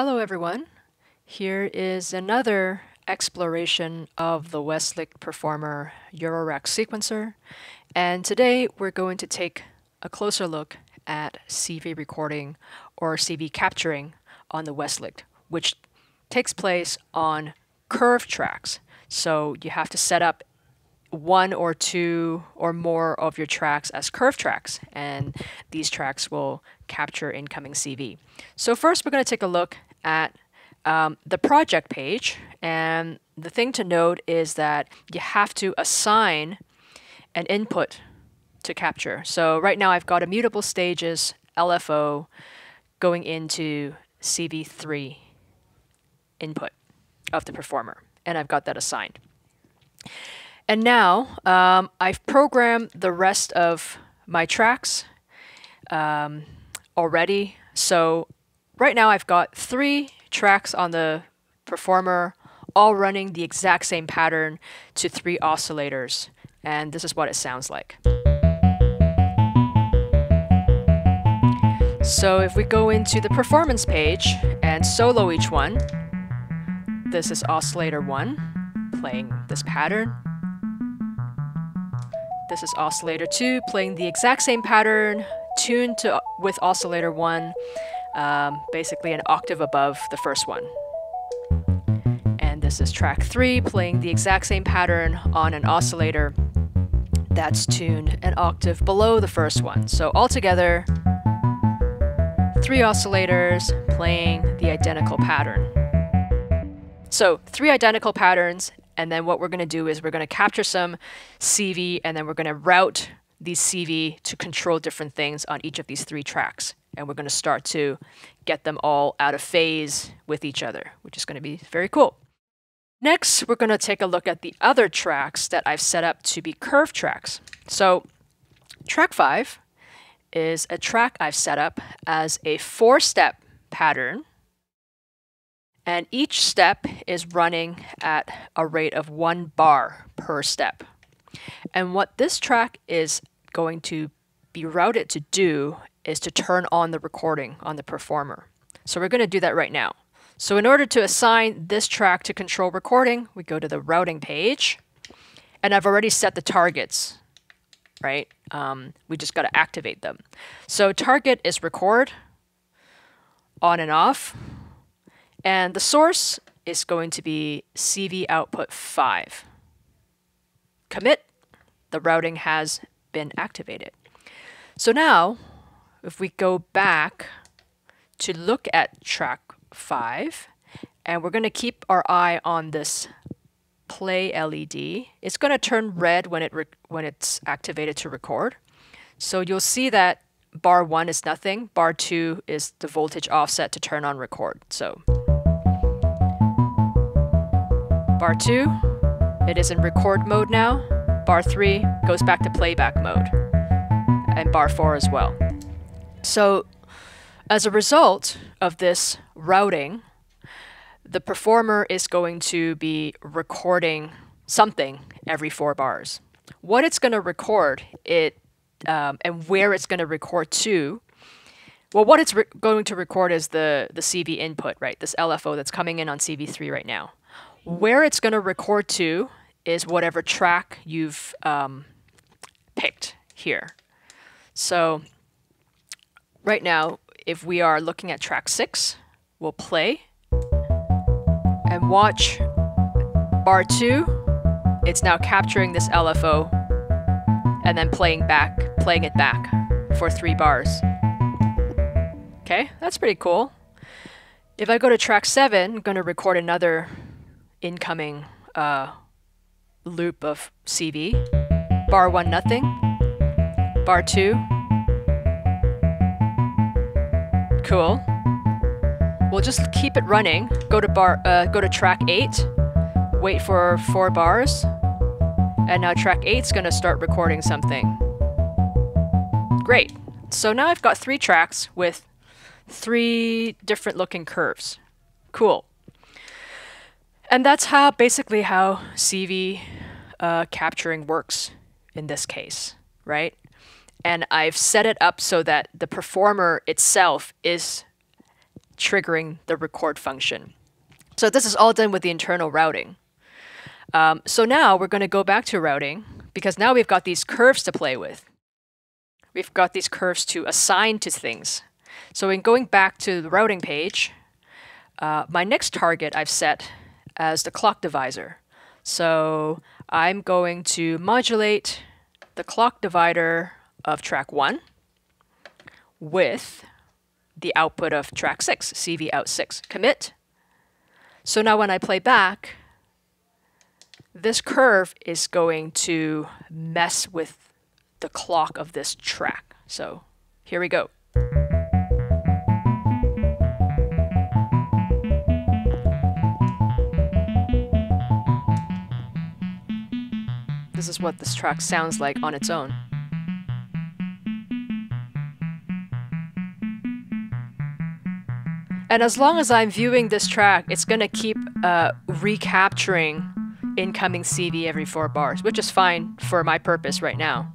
Hello everyone. Here is another exploration of the Westlicht Performer Eurorack sequencer. And today we're going to take a closer look at CV recording or CV capturing on the Westlicht, which takes place on curve tracks. So you have to set up one or two or more of your tracks as curve tracks, and these tracks will capture incoming CV. So first we're going to take a look at um, the project page, and the thing to note is that you have to assign an input to capture. So right now I've got immutable stages LFO going into CV3 input of the performer, and I've got that assigned. And now um, I've programmed the rest of my tracks um, already. So right now I've got three tracks on the performer all running the exact same pattern to three oscillators. And this is what it sounds like. So if we go into the performance page and solo each one, this is oscillator 1 playing this pattern. This is oscillator 2 playing the exact same pattern tuned to with oscillator 1, um, basically an octave above the first one. And this is track 3 playing the exact same pattern on an oscillator that's tuned an octave below the first one. So altogether, three oscillators playing the identical pattern. So three identical patterns and then what we're going to do is we're going to capture some CV and then we're going to route these CV to control different things on each of these three tracks. And we're going to start to get them all out of phase with each other, which is going to be very cool. Next, we're going to take a look at the other tracks that I've set up to be curve tracks. So track 5 is a track I've set up as a four-step pattern and each step is running at a rate of one bar per step. And what this track is going to be routed to do is to turn on the recording on the performer. So we're going to do that right now. So in order to assign this track to control recording, we go to the routing page. And I've already set the targets, right? Um, we just got to activate them. So target is record, on and off. And the source is going to be CV output 5. Commit, the routing has been activated. So now, if we go back to look at track 5, and we're going to keep our eye on this play LED. It's going to turn red when it when it's activated to record. So you'll see that bar 1 is nothing, bar 2 is the voltage offset to turn on record. So Bar 2, it is in record mode now. Bar 3 goes back to playback mode. And bar 4 as well. So as a result of this routing, the performer is going to be recording something every four bars. What it's going to record it um, and where it's going to record to. Well, what it's going to record is the the CV input, right? This LFO that's coming in on CV3 right now. Where it's going to record to is whatever track you've um, picked here. So right now, if we are looking at track 6, we'll play and watch bar 2. It's now capturing this LFO and then playing back, playing it back for three bars. Okay, that's pretty cool. If I go to track 7, I'm going to record another incoming uh, loop of CV. Bar 1, nothing. Bar 2. Cool. We'll just keep it running. Go to bar, uh, go to track 8. Wait for 4 bars. And now track eight's to start recording something. Great. So now I've got three tracks with three different looking curves. Cool. And that's how basically how CV uh, capturing works in this case, right? And I've set it up so that the performer itself is triggering the record function. So this is all done with the internal routing. Um, so now we're going to go back to routing because now we've got these curves to play with. We've got these curves to assign to things. So in going back to the routing page, uh, my next target I've set as the clock divisor. So I'm going to modulate the clock divider of track 1 with the output of track 6, CV out 6. Commit. So now when I play back, this curve is going to mess with the clock of this track. So here we go. This is what this track sounds like on its own. And as long as I'm viewing this track, it's going to keep uh, recapturing incoming CV every four bars, which is fine for my purpose right now.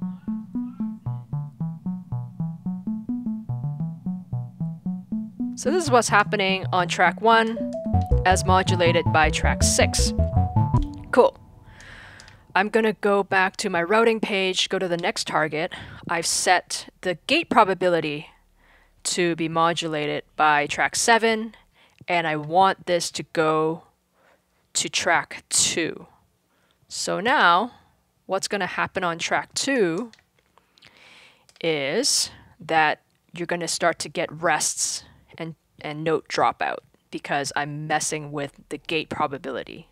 So this is what's happening on track 1 as modulated by track 6. Cool. I'm going to go back to my routing page, go to the next target. I've set the gate probability to be modulated by track 7, and I want this to go to track 2. So now, what's going to happen on track 2 is that you're going to start to get rests and, and note dropout because I'm messing with the gate probability,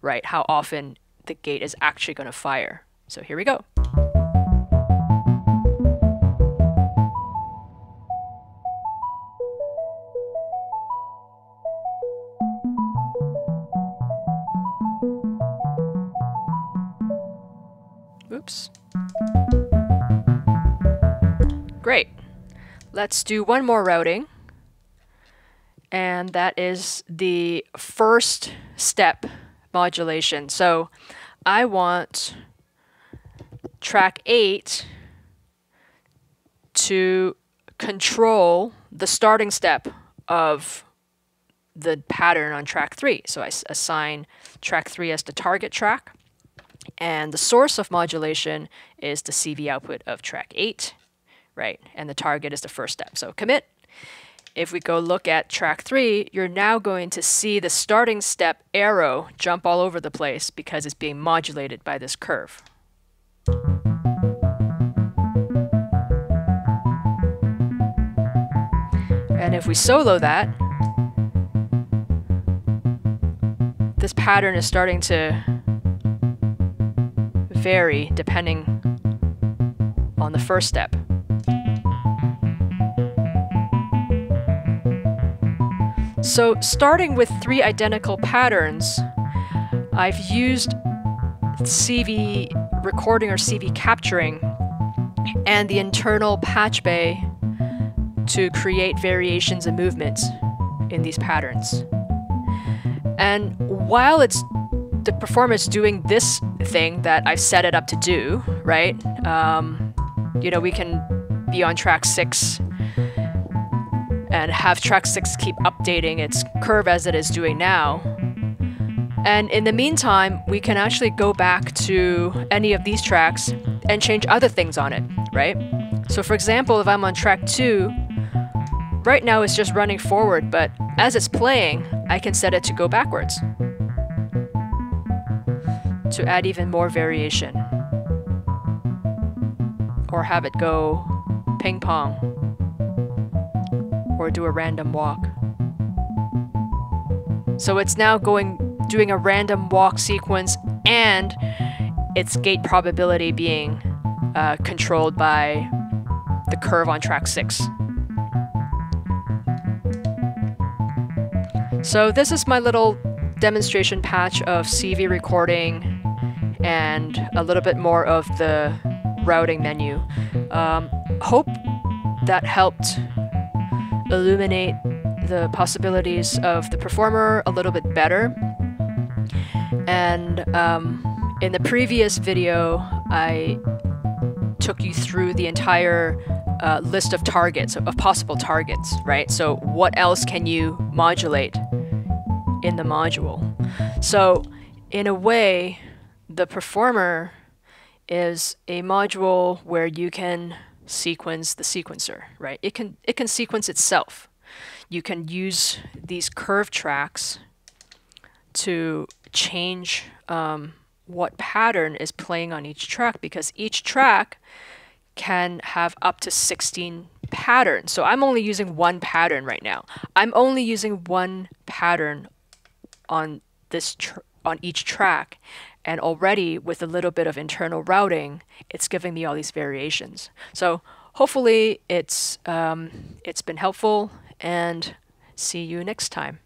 right? How often the gate is actually going to fire. So here we go. Oops. Great. Let's do one more routing. And that is the first step modulation. So I want track 8 to control the starting step of the pattern on track 3. So I assign track 3 as the target track. And the source of modulation is the CV output of track 8, right? And the target is the first step. So commit. If we go look at track 3, you're now going to see the starting step arrow jump all over the place because it's being modulated by this curve. And if we solo that, this pattern is starting to vary depending on the first step. So starting with three identical patterns, I've used CV recording or CV capturing and the internal patch bay to create variations and movements in these patterns. And while it's the performance doing this thing that I've set it up to do, right? Um, you know, we can be on track six and have track six keep updating its curve as it is doing now. And in the meantime, we can actually go back to any of these tracks and change other things on it, right? So for example, if I'm on track two, right now it's just running forward, but as it's playing, I can set it to go backwards to add even more variation. Or have it go ping pong. Or do a random walk. So it's now going doing a random walk sequence and its gate probability being uh, controlled by the curve on track 6. So this is my little demonstration patch of CV recording and a little bit more of the routing menu. Um, hope that helped illuminate the possibilities of the performer a little bit better. And um, in the previous video, I took you through the entire uh, list of targets, of possible targets, right? So what else can you modulate in the module? So in a way, the performer is a module where you can sequence the sequencer, right? It can it can sequence itself. You can use these curve tracks to change um, what pattern is playing on each track because each track can have up to 16 patterns. So I'm only using one pattern right now. I'm only using one pattern on this on each track and already with a little bit of internal routing, it's giving me all these variations. So hopefully it's um, it's been helpful and see you next time.